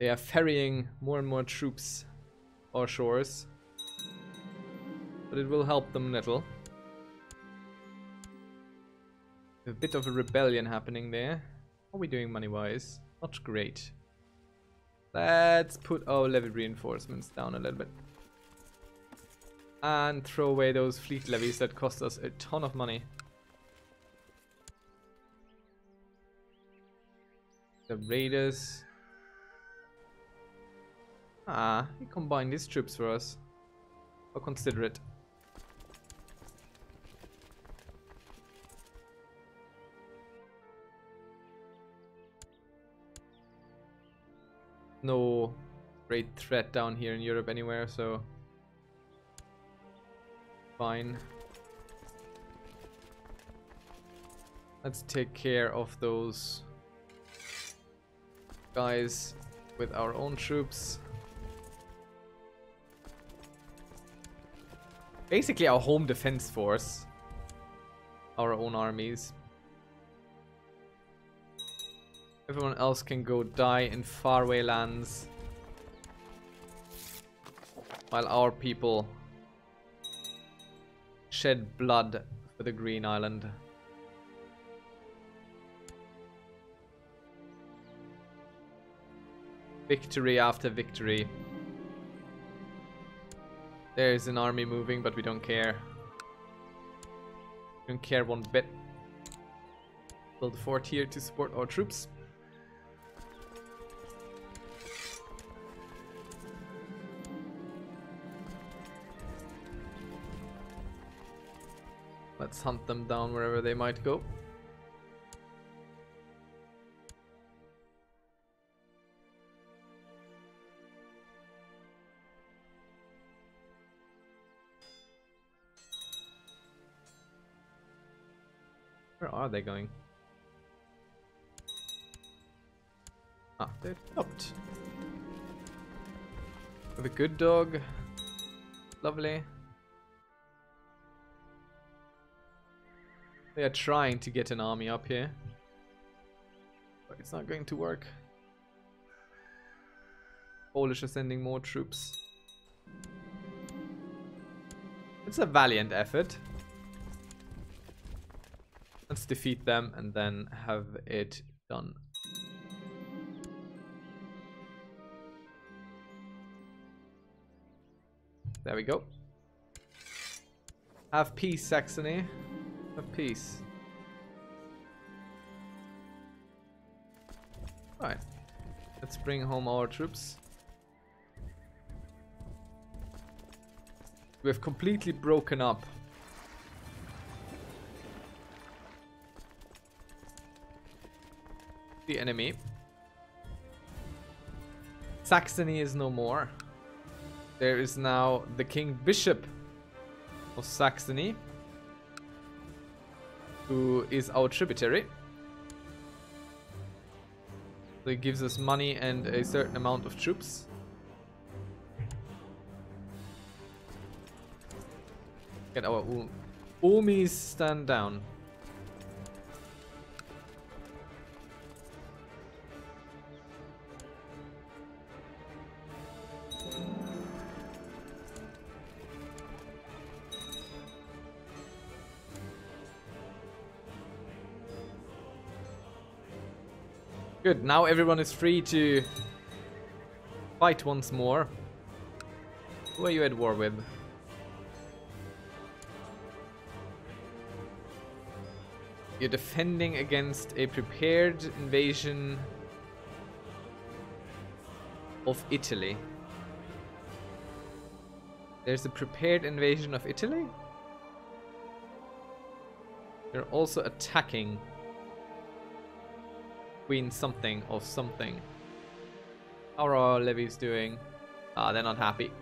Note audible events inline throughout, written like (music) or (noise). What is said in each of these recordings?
They are ferrying more and more troops our shores. But it will help them little. A bit of a rebellion happening there. How are we doing money-wise? Not great. Let's put our levy reinforcements down a little bit. And throw away those fleet levies that cost us a ton of money. The raiders. Ah, he combined his troops for us. I'll consider it. No great threat down here in Europe anywhere, so fine. Let's take care of those guys with our own troops. Basically our home defense force. Our own armies. Everyone else can go die in faraway lands. While our people shed blood for the Green Island. Victory after victory. There's an army moving, but we don't care. Don't care one bit. Build a fort here to support our troops. Let's hunt them down wherever they might go. Are they going? Ah, they're stopped. With a good dog. Lovely. They are trying to get an army up here. But it's not going to work. Polish are sending more troops. It's a valiant effort. Let's defeat them and then have it done. There we go. Have peace, Saxony Have peace. Right. Let's bring home our troops. We've completely broken up the enemy. Saxony is no more. There is now the King Bishop of Saxony who is our tributary. So it gives us money and a certain amount of troops. Get our Umis stand down. Good, now everyone is free to fight once more. Who are you at war with? You're defending against a prepared invasion of Italy. There's a prepared invasion of Italy? You're also attacking Queen something or something. How are our levies doing? Ah, they're not happy.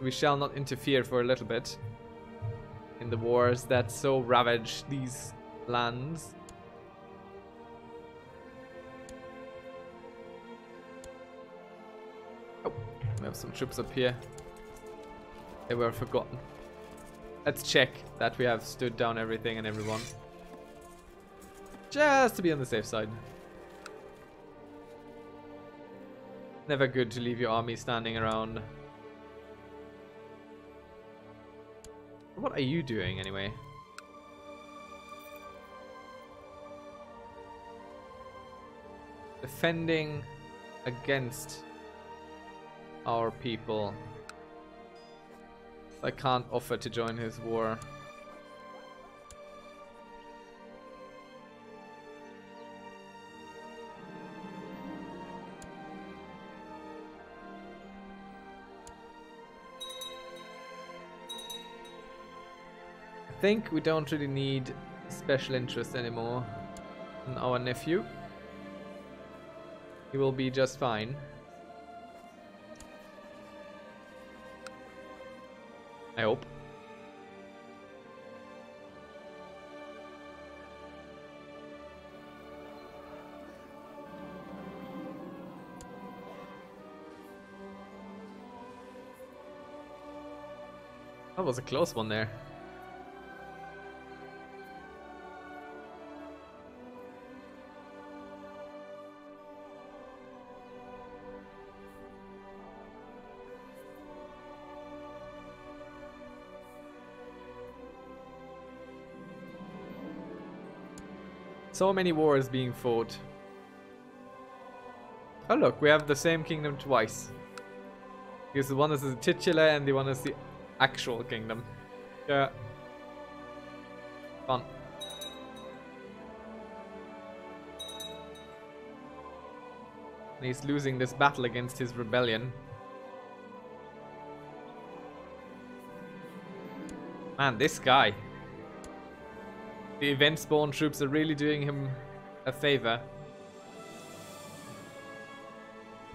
We shall not interfere for a little bit in the wars that so ravage these lands. Oh, we have some troops up here. They were forgotten. Let's check that we have stood down everything and everyone. Just to be on the safe side. Never good to leave your army standing around. What are you doing anyway? Defending against our people. I can't offer to join his war. Think we don't really need special interest anymore in our nephew. He will be just fine. I hope. That was a close one there. So many wars being fought. Oh look, we have the same kingdom twice. Because the one is the titular and the one is the actual kingdom. Yeah. Fun. And he's losing this battle against his rebellion. Man, this guy. The event spawn troops are really doing him a favor.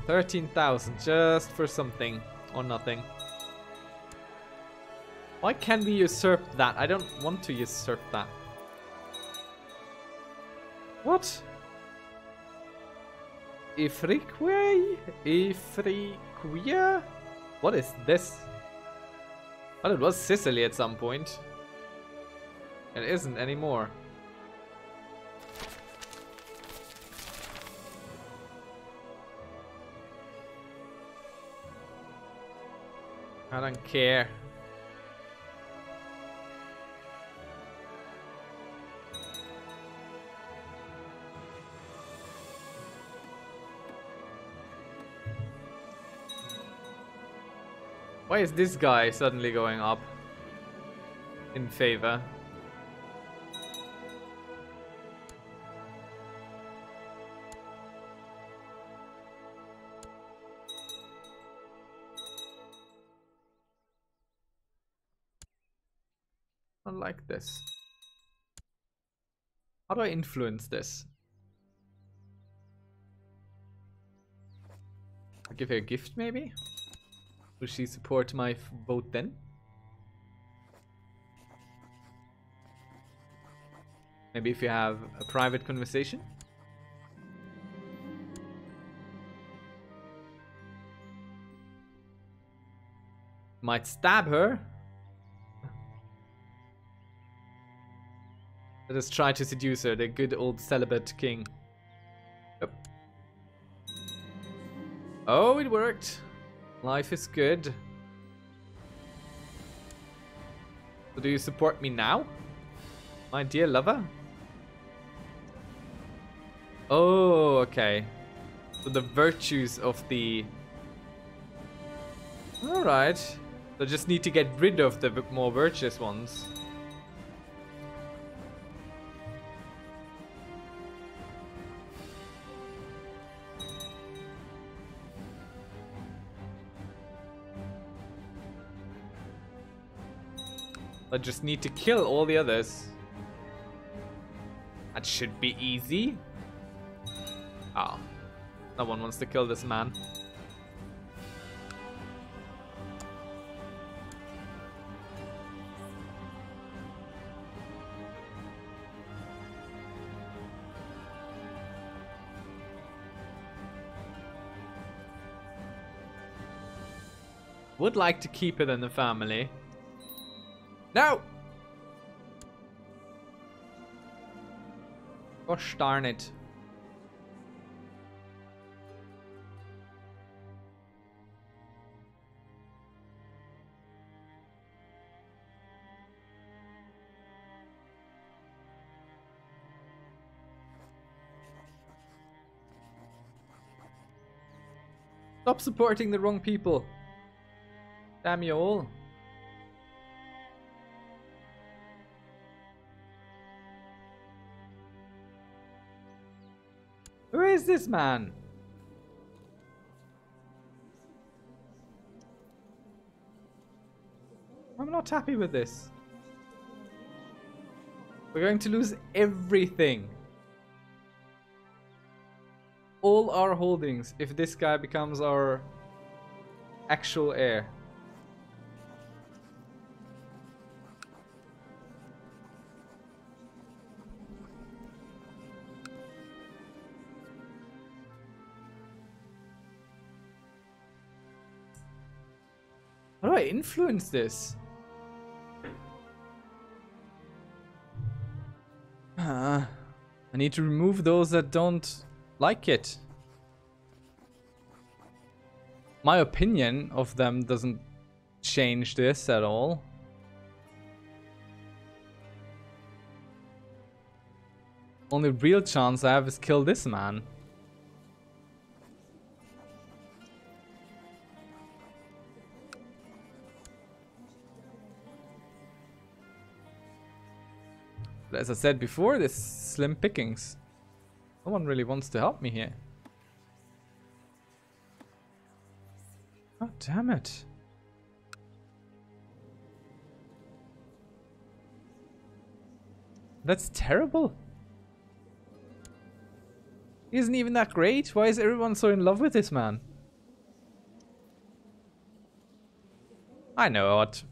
13,000 just for something or nothing. Why can we usurp that? I don't want to usurp that. What? Ifrique? Ifrique? What is this? Well, it was Sicily at some point. It isn't anymore. I don't care. Why is this guy suddenly going up in favor? Like this. How do I influence this? I'll give her a gift maybe? Will she support my vote then? Maybe if you have a private conversation? Might stab her? Let us try to seduce her, the good old celibate king. Yep. Oh, it worked. Life is good. So do you support me now? My dear lover? Oh, okay. So the virtues of the... Alright. So just need to get rid of the more virtuous ones. I just need to kill all the others. That should be easy. Oh. No one wants to kill this man. Would like to keep it in the family. No! Gosh darn it. Stop supporting the wrong people. Damn you all. Is this man? I'm not happy with this. We're going to lose everything. All our holdings if this guy becomes our actual heir. Influence this? Uh, I need to remove those that don't like it. My opinion of them doesn't change this at all. Only real chance I have is kill this man. But as I said before, this slim pickings. No one really wants to help me here. Oh, damn it. That's terrible. He isn't even that great. Why is everyone so in love with this man? I know what.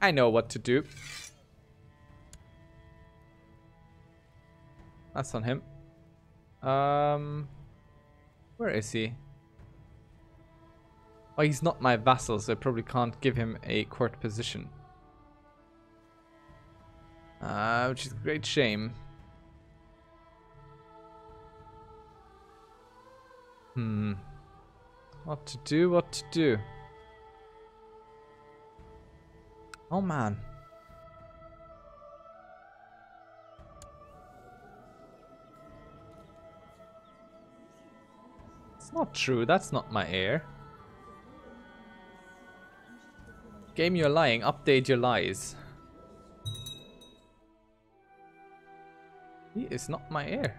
I know what to do. That's on him. Um, where is he? Oh, he's not my vassal, so I probably can't give him a court position. Uh, which is a great shame. Hmm. What to do, what to do. Oh man. Not true, that's not my heir. Game you're lying, update your lies. He is not my heir.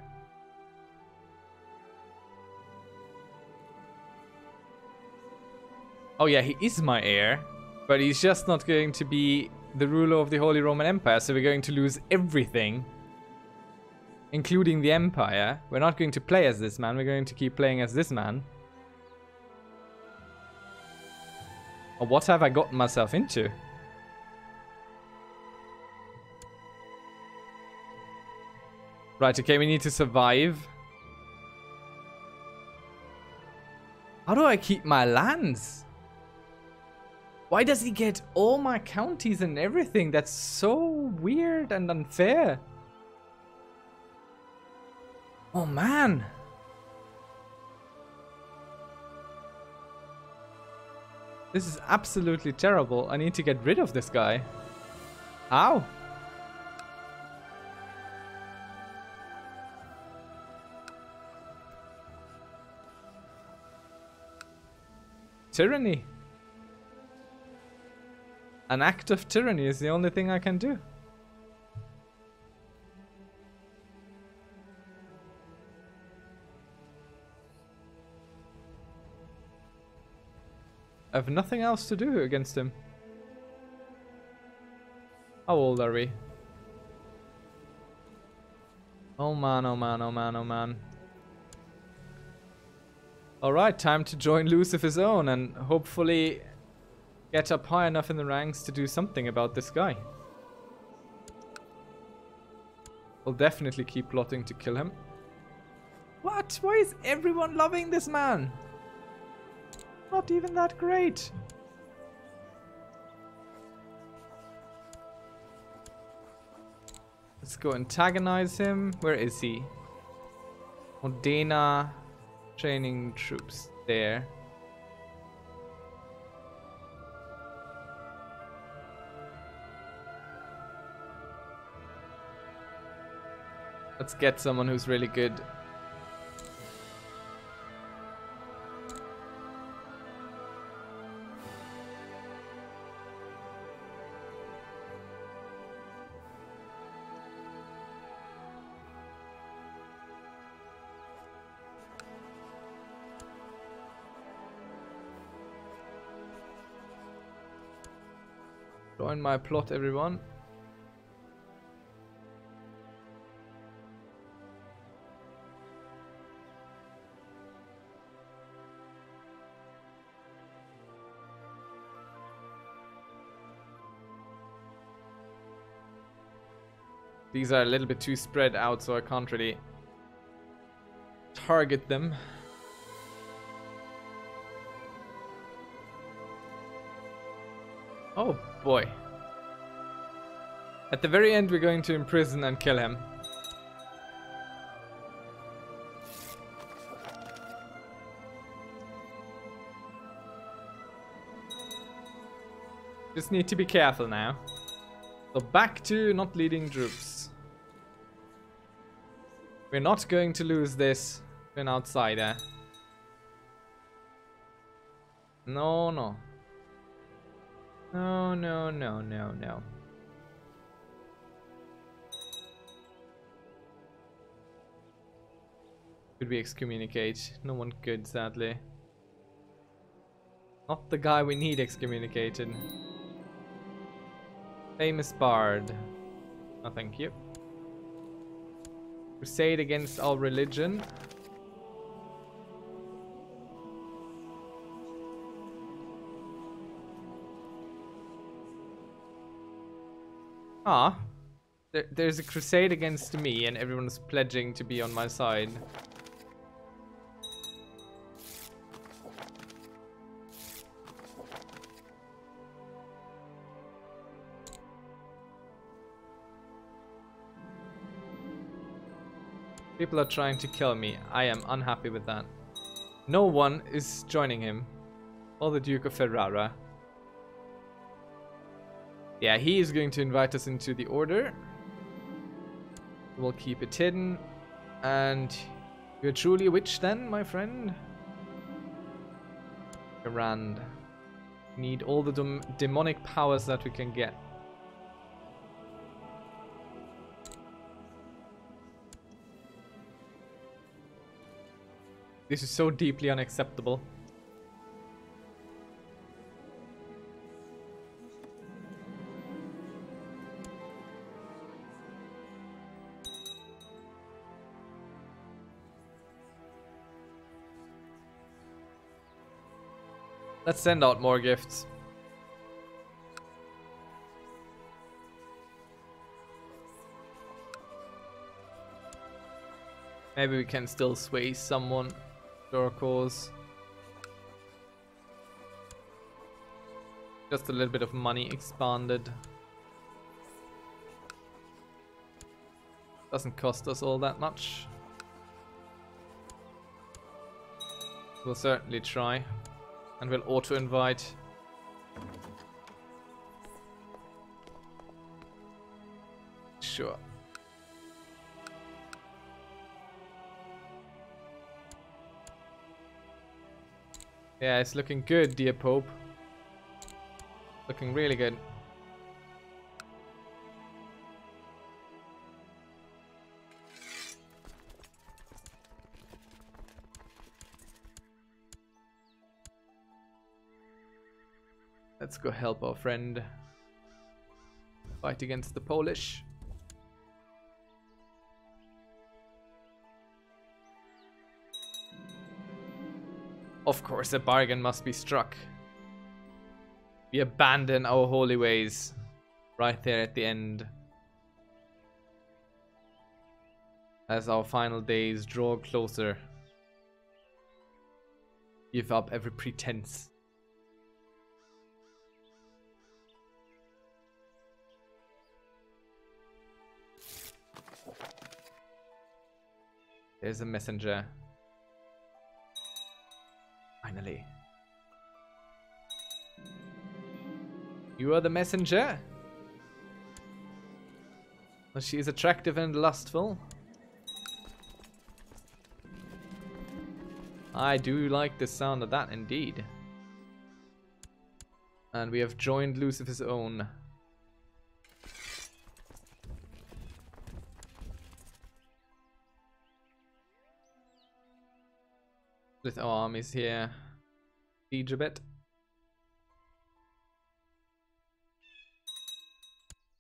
Oh yeah, he is my heir, but he's just not going to be the ruler of the Holy Roman Empire, so we're going to lose everything. Including the Empire. We're not going to play as this man, we're going to keep playing as this man. Or what have I gotten myself into? Right, okay, we need to survive. How do I keep my lands? Why does he get all my counties and everything? That's so weird and unfair. Oh man. This is absolutely terrible. I need to get rid of this guy. How? Tyranny. An act of tyranny is the only thing I can do. I have nothing else to do against him. How old are we? Oh man, oh man, oh man, oh man. Alright, time to join Lucifer's Own and hopefully get up high enough in the ranks to do something about this guy. I'll definitely keep plotting to kill him. What? Why is everyone loving this man? Not even that great. Let's go antagonize him. Where is he? Modena training troops there. Let's get someone who's really good Join my plot, everyone. These are a little bit too spread out, so I can't really target them. Oh boy. At the very end, we're going to imprison and kill him. Just need to be careful now. So back to not leading troops. We're not going to lose this to an outsider. No, no. No, no, no, no, no. Could we excommunicate? No one could, sadly. Not the guy we need excommunicated. Famous bard. No, thank you. Crusade against our religion. Ah. There, there's a crusade against me and everyone's pledging to be on my side. People are trying to kill me. I am unhappy with that. No one is joining him. Or the Duke of Ferrara. Yeah, he is going to invite us into the order. We'll keep it hidden. And you're truly a witch then, my friend? Garand. Need all the demonic powers that we can get. This is so deeply unacceptable. Let's send out more gifts. Maybe we can still sway someone cause. Just a little bit of money expanded. Doesn't cost us all that much. We'll certainly try. And we'll auto-invite. Yeah, it's looking good, dear Pope. Looking really good. Let's go help our friend fight against the Polish. Of course, a bargain must be struck. We abandon our holy ways right there at the end. As our final days draw closer. Give up every pretense. There's a messenger. Finally. You are the messenger? Well, she is attractive and lustful. I do like the sound of that indeed. And we have joined Lucifer's own. Our armies here. Siege a bit.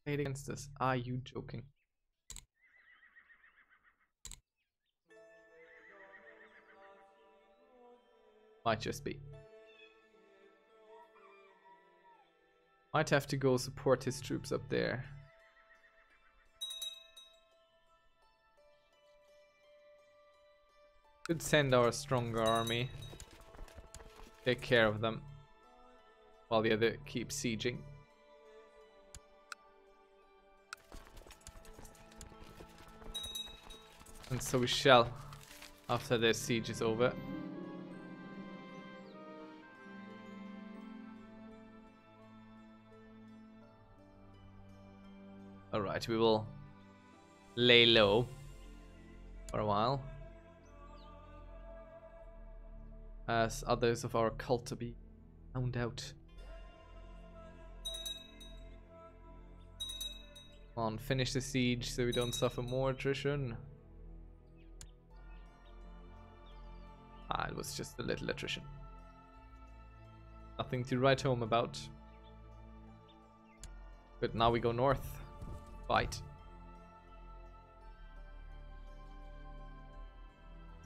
Hate against us. Are you joking? Might just be. Might have to go support his troops up there. Could send our stronger army. Take care of them. While the other keeps sieging. And so we shall. After the siege is over. Alright, we will lay low for a while. As others of our cult to be found out. Come on, finish the siege so we don't suffer more attrition. Ah, it was just a little attrition. Nothing to write home about. But now we go north fight.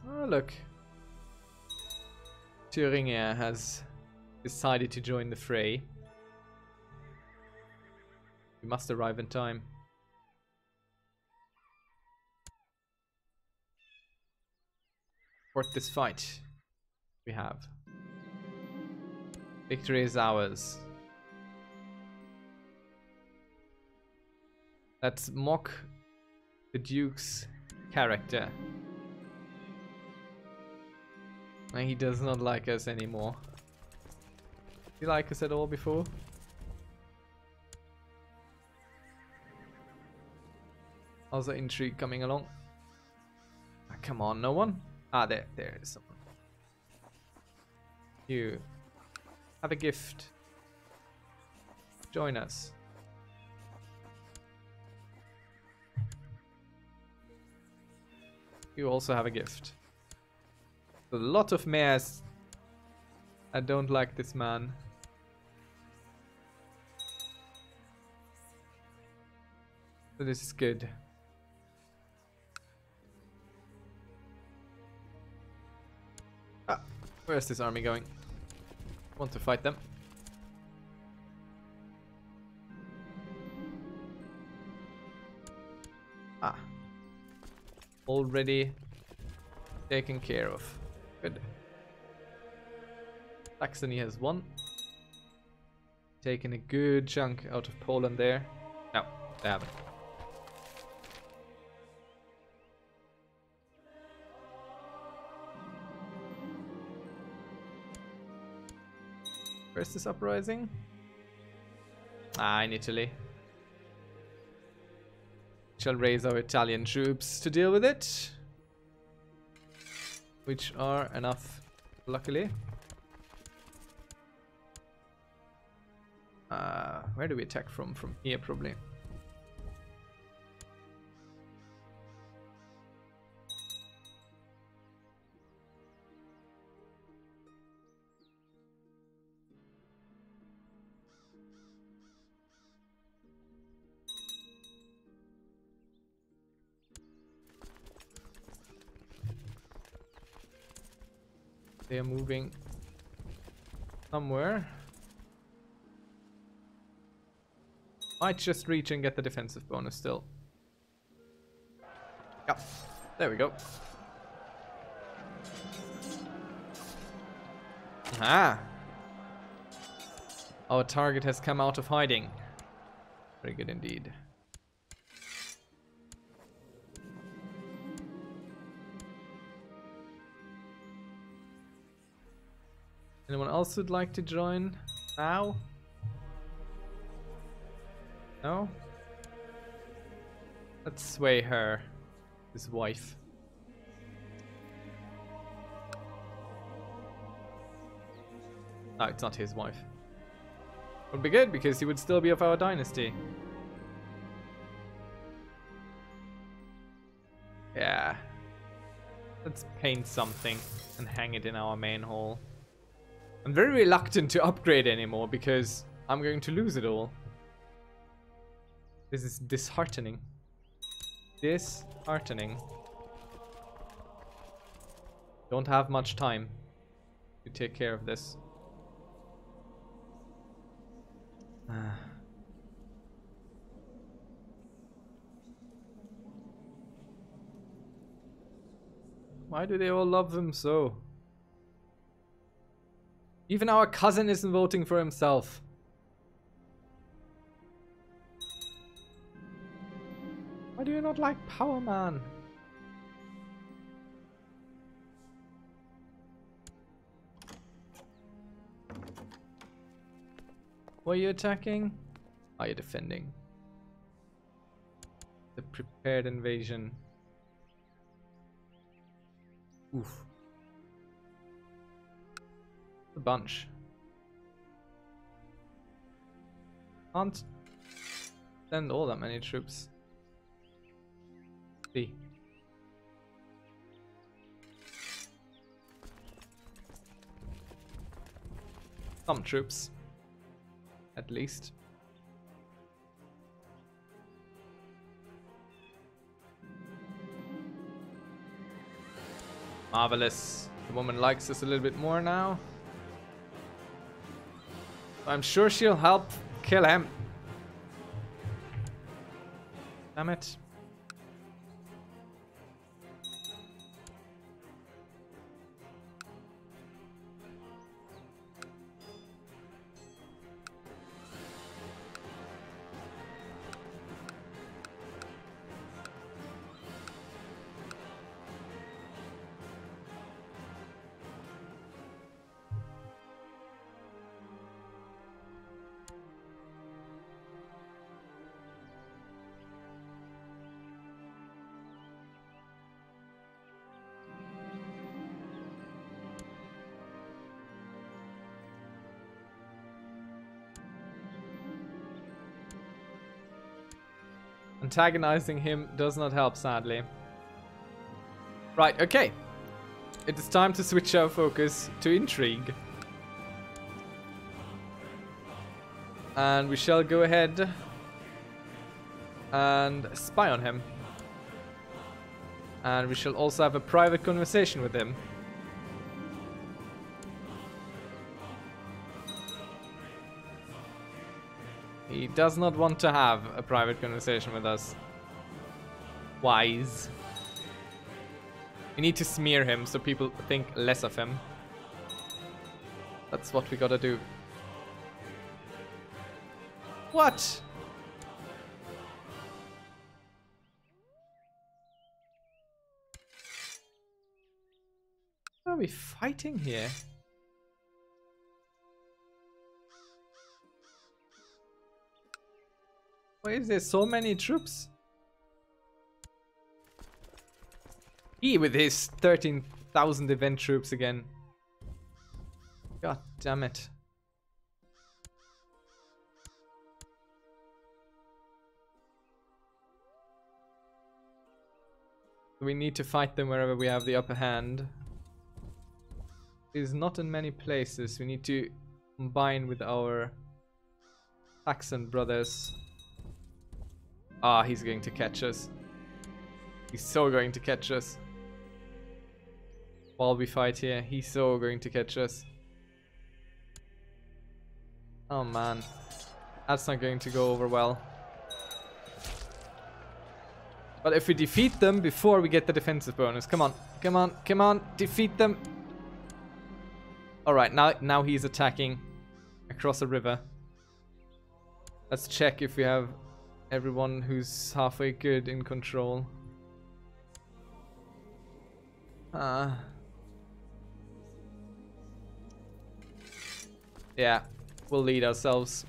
Oh, look. Thuringia has decided to join the fray. We must arrive in time. Support this fight. We have. Victory is ours. Let's mock the Duke's character. He does not like us anymore. Did he like us at all before? How's the intrigue coming along? Ah, come on, no one? Ah, there, there is someone. You have a gift. Join us. You also have a gift. A lot of mares. I don't like this man. So this is good. Ah, where's this army going? Want to fight them? Ah, already taken care of. Good. Saxony has won. Taken a good chunk out of Poland there. No, they haven't. Where's this uprising? Ah, in Italy shall raise our Italian troops to deal with it. Which are enough, luckily. Uh, where do we attack from? From here, probably. Moving somewhere. Might just reach and get the defensive bonus still. Yep. There we go. Ah. Our target has come out of hiding. Very good indeed. Anyone else would like to join now? No? Let's sway her, his wife. No, it's not his wife. Would be good because he would still be of our dynasty. Yeah. Let's paint something and hang it in our main hall. I'm very reluctant to upgrade anymore because I'm going to lose it all. This is disheartening. Disheartening. Don't have much time to take care of this. Ah. (sighs) Why do they all love them so? Even our cousin isn't voting for himself. Why do you not like Power Man? Were you attacking? Are you defending? The prepared invasion. Oof. A bunch. Can't send all that many troops. See. Some troops. At least. Marvelous. The woman likes us a little bit more now. I'm sure she'll help kill him. Damn it. Antagonizing him does not help, sadly. Right, okay. It is time to switch our focus to intrigue. And we shall go ahead and spy on him. And we shall also have a private conversation with him. Does not want to have a private conversation with us. Wise. We need to smear him so people think less of him. That's what we gotta do. What? Are we fighting here? Why is there so many troops? He with his 13,000 event troops again. God damn it. We need to fight them wherever we have the upper hand. Is not in many places. We need to combine with our Saxon brothers. Ah, he's going to catch us. He's so going to catch us. While we fight here, he's so going to catch us. Oh man. That's not going to go over well. But if we defeat them before we get the defensive bonus, come on, come on, come on, defeat them. Alright, now, now he's attacking across a river. Let's check if we have everyone who's halfway good in control. Ah. Uh, yeah, we'll lead ourselves.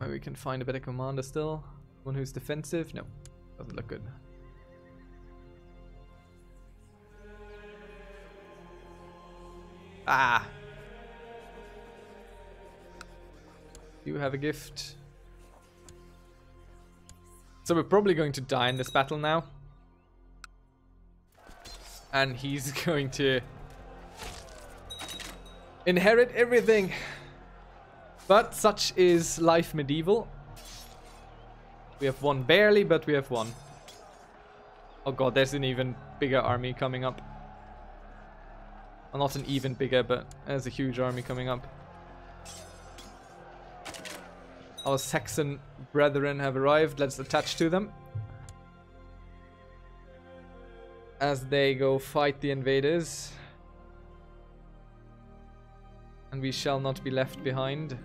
Maybe we can find a better commander still. One who's defensive? No, doesn't look good. Ah, You have a gift. So we're probably going to die in this battle now. And he's (laughs) going to inherit everything. But such is life medieval. We have won barely, but we have won. Oh god, there's an even bigger army coming up. Well, not an even bigger, but there's a huge army coming up. Our Saxon brethren have arrived. Let's attach to them. As they go fight the invaders. And we shall not be left behind.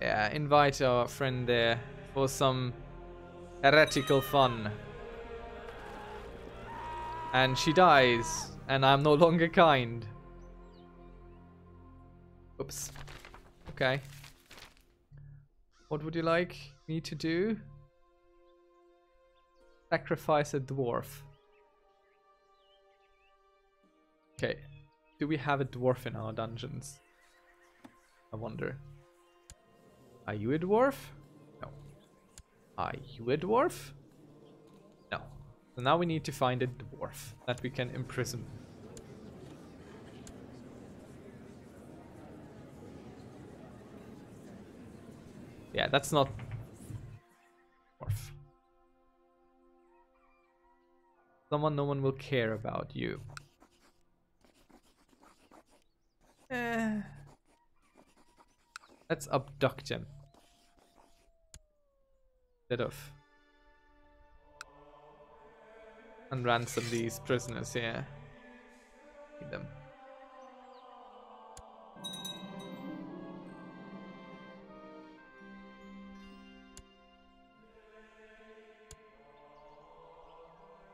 Yeah, invite our friend there for some heretical fun. And she dies, and I'm no longer kind. Oops. Okay. What would you like me to do? Sacrifice a dwarf. Okay. Do we have a dwarf in our dungeons? I wonder. Are you a dwarf? No. Are you a dwarf? So now we need to find a dwarf that we can imprison. Yeah, that's not dwarf. Someone no one will care about you. Eh. Let's abduct him. Instead of and ransom these prisoners here. Keep them.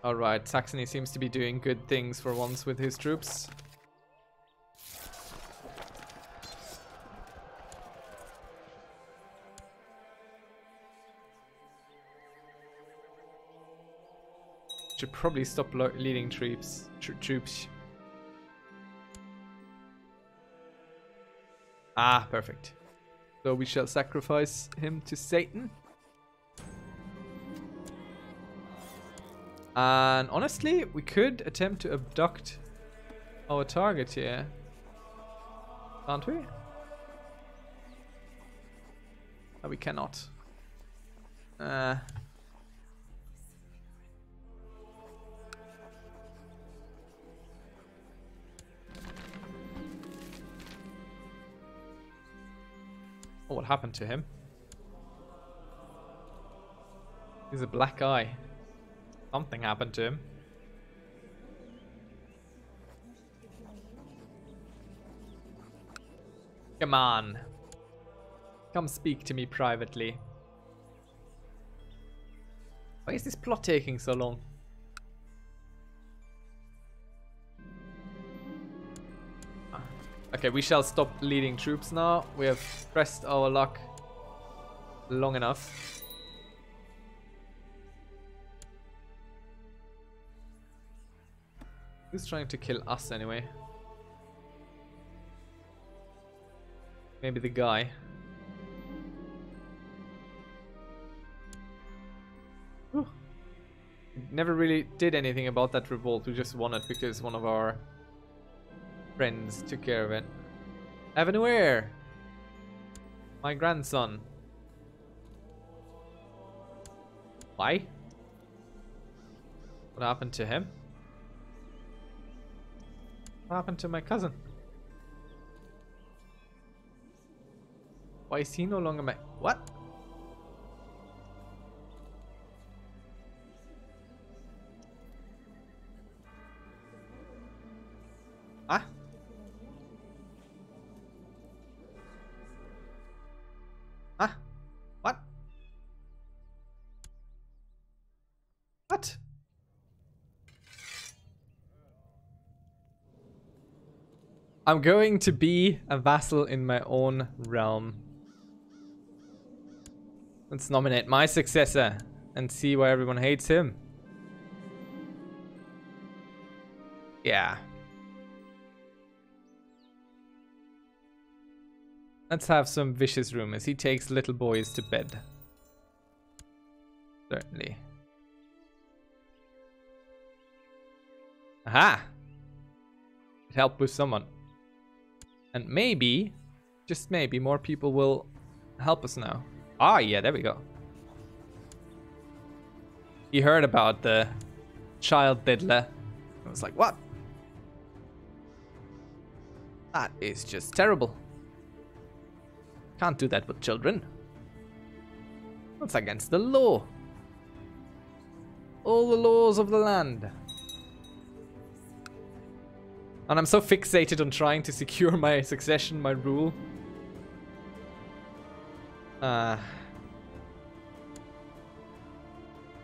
Alright, Saxony seems to be doing good things for once with his troops. Should probably stop leading troops. Tro troops. Ah, perfect. So we shall sacrifice him to Satan. And honestly, we could attempt to abduct our target here. Can't we? No, we cannot. Uh, Oh, what happened to him? He's a black eye. Something happened to him. Come on. Come speak to me privately. Why is this plot taking so long? Okay, we shall stop leading troops now. We have pressed our luck long enough. Who's trying to kill us anyway? Maybe the guy. Whew. Never really did anything about that revolt, we just won it because one of our friends took care of it. Avenue Air! My grandson. Why? What happened to him? What happened to my cousin? Why is he no longer my... What? I'm going to be a vassal in my own realm. Let's nominate my successor and see why everyone hates him. Yeah. Let's have some vicious rumors. He takes little boys to bed. Certainly. Aha! It helped with someone. And maybe, just maybe, more people will help us now. Ah, yeah, there we go. He heard about the child diddler. I was like, what? That is just terrible. Can't do that with children. That's against the law. All the laws of the land. And I'm so fixated on trying to secure my succession, my rule. Uh,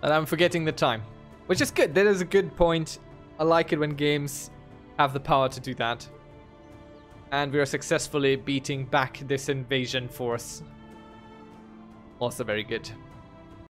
and I'm forgetting the time. Which is good. That is a good point. I like it when games have the power to do that. And we are successfully beating back this invasion force. Also very good.